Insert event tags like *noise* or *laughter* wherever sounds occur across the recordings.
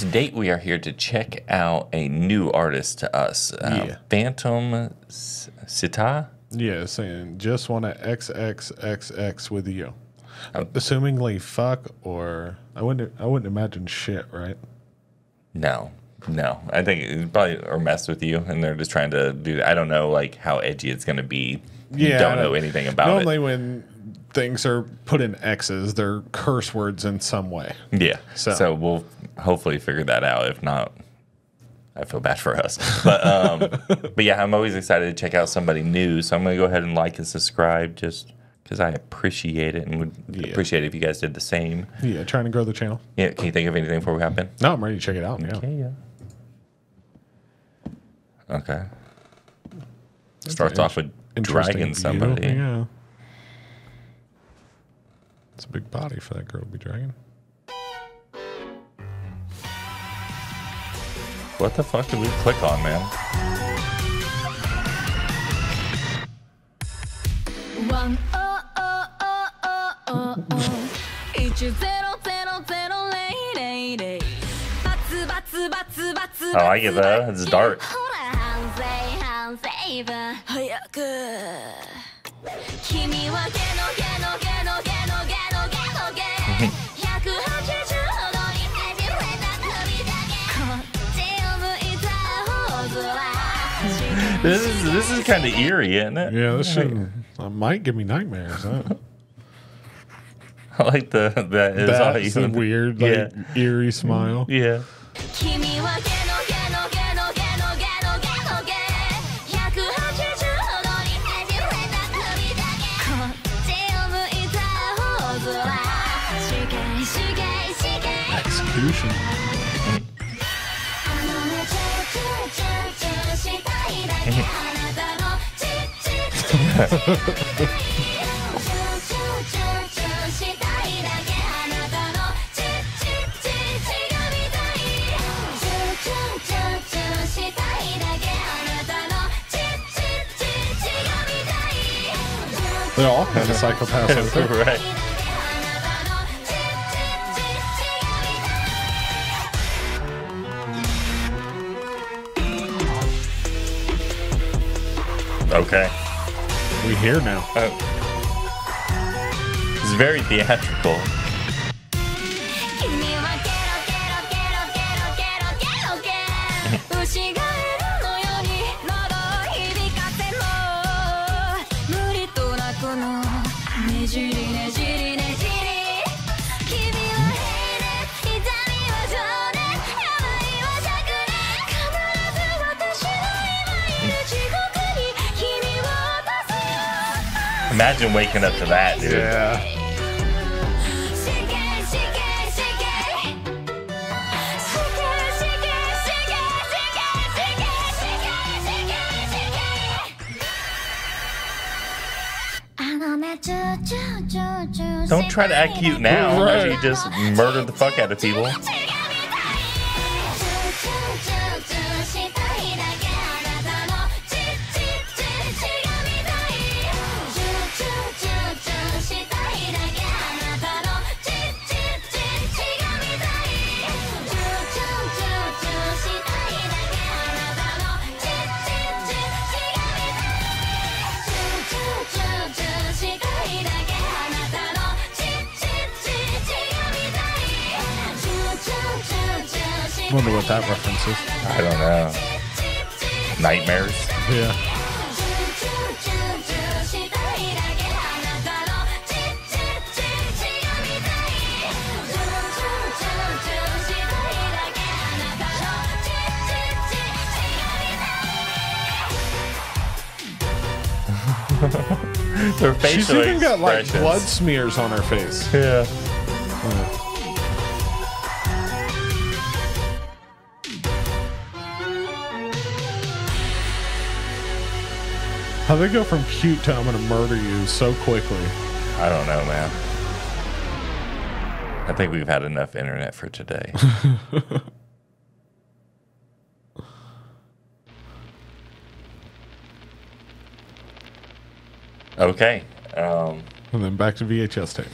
to date, we are here to check out a new artist to us, uh, Yeah. Phantom Siita. Yeah, saying just want to XXXX with you. Assumingly fuck or I wouldn't I wouldn't imagine shit, right? No, no. I think it probably or mess with you, and they're just trying to do. I don't know like how edgy it's going to be. You Yeah, don't know anything about Normally it. Normally when things are put in X's, they're curse words in some way. Yeah. So. So- we'll hopefully figure that out. If not, I feel bad for us. But um, *laughs* but yeah, I'm always excited to check out somebody new. So I'm going to go ahead and like and subscribe just because I appreciate it and would Yeah. appreciate it if you guys did the same. Yeah, trying to grow the channel. Yeah. Can you think of anything before we hop in? No, I'm ready to check it out. Okay. Yeah. Okay. Starts off with dragging view. somebody. Yeah. It's a big body for that girl to be dragging. What the fuck did we click on, man? One oh oh oh oh oh oh. Zero zero zero eight eight eight. Bats bats bats bats. Oh, I get that. It's dark. This is this is kind of eerie, isn't it? Yeah, this should uh, might give me nightmares. Huh? *laughs* I like the that is all That's a even- weird, like yeah, eerie smile. yeah. 君 *laughs* Ja, eller Psycho *laughs* right. Okay. We here now. Oh. It's very theatrical. Imagine waking up to that, dude. Yeah. Don't try to act cute now right. you just murdered the fuck out of people. Wonder what that reference is. I don't know. Nightmares. Yeah. *laughs* Their She's facial even got like expressions. blood smears on her face. Yeah. How they go from cute to I'm gonna murder you so quickly. I don't know, man. I think we've had enough internet for today. *laughs* okay. Um, And then back to VHS tape.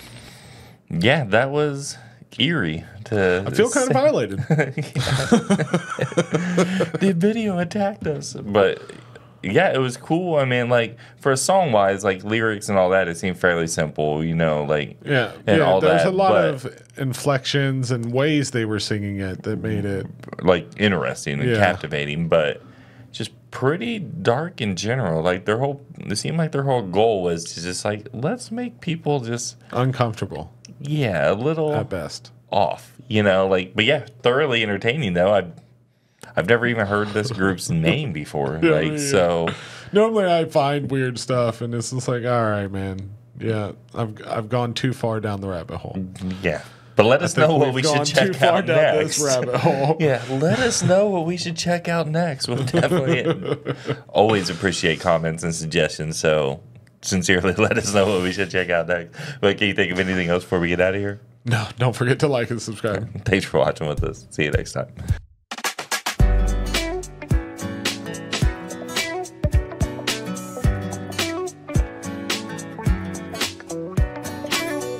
yeah, that was eerie, to I feel kind of violated. *laughs* *laughs* the video attacked us. But yeah, it was cool. I mean, like for a song wise, like lyrics and all that, it seemed fairly simple, you know, like Yeah, and yeah. all There's that. a lot but, of inflections and ways they were singing it that made it. like interesting and Yeah. captivating, but just pretty dark in general. Like their whole, it seemed like their whole goal was to just like let's make people just uncomfortable yeah a little at best. off, you know. Like, but yeah, thoroughly entertaining though. I. I've never even heard this group's *laughs* name before. Yeah, like yeah. so Normally, I find weird stuff, and it's just like, all right, man. Yeah, I've I've gone too far down the rabbit hole. yeah. But let us know what we've should check out next. rabbit hole. *laughs* Yeah, let us know what we should check out next. We'll definitely *laughs* always appreciate comments and suggestions. So sincerely, let us know what we should check out next. But can you think of anything else before we get out of here? No, don't forget to like and subscribe. Thanks for watching with us. See you next time.